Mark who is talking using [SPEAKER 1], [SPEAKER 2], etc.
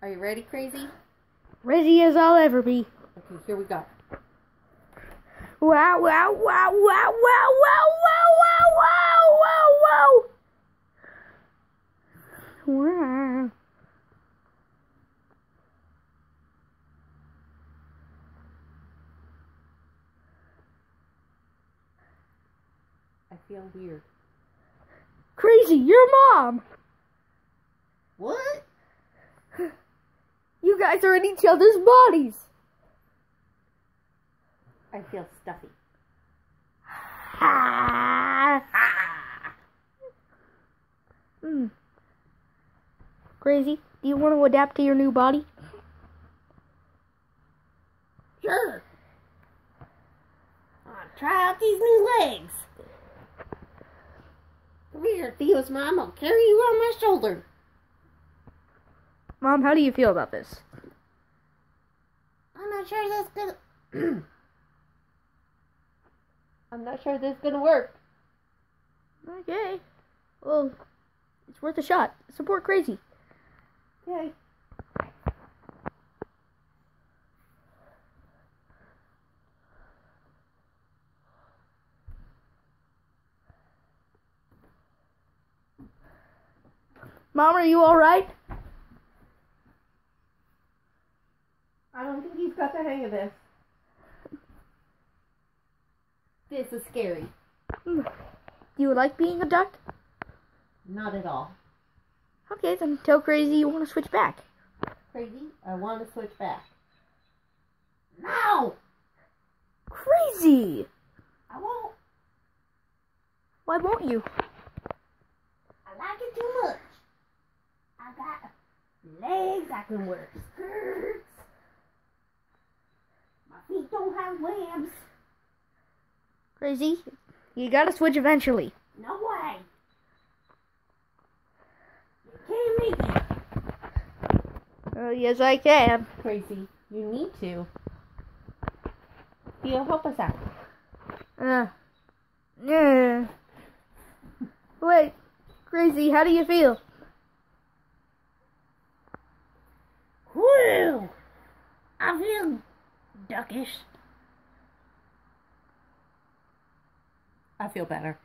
[SPEAKER 1] Are you ready, crazy?
[SPEAKER 2] Ready as I'll ever be.
[SPEAKER 1] Okay, here we go.
[SPEAKER 2] Wow, wow, wow, wow, wow, wow, wow, wow, wow, wow, wow. Wow.
[SPEAKER 1] I feel weird.
[SPEAKER 2] Crazy, your mom.
[SPEAKER 1] What?
[SPEAKER 2] Guys are in each other's bodies.
[SPEAKER 1] I feel stuffy.
[SPEAKER 2] Ah. Hmm. Crazy, do you want to adapt to your new body?
[SPEAKER 1] Sure. Uh, try out these new legs. Come here, Theo's mom. I'll carry you on my shoulder.
[SPEAKER 2] Mom, how do you feel about this?
[SPEAKER 1] I'm not sure that's gonna. I'm not sure this is gonna work.
[SPEAKER 2] Okay. Well, it's worth a shot. Support Crazy.
[SPEAKER 1] Okay.
[SPEAKER 2] Mom, are you alright?
[SPEAKER 1] I don't think he's got the hang of this. This is scary.
[SPEAKER 2] Hmm. Do you like being a duck?
[SPEAKER 1] Not at all.
[SPEAKER 2] Okay, then tell Crazy you want to switch back.
[SPEAKER 1] Crazy. I want to switch back. No!
[SPEAKER 2] Crazy!
[SPEAKER 1] I won't.
[SPEAKER 2] Why won't you?
[SPEAKER 1] I like it too much. I got legs I can wear don't have webs.
[SPEAKER 2] Crazy, you gotta switch eventually.
[SPEAKER 1] No way. You can't make it.
[SPEAKER 2] Oh, yes, I can.
[SPEAKER 1] Crazy. You need to. Theo, help us out.
[SPEAKER 2] Uh, yeah. Wait, Crazy, how do you feel?
[SPEAKER 1] Whew! I feel duckish. I feel better.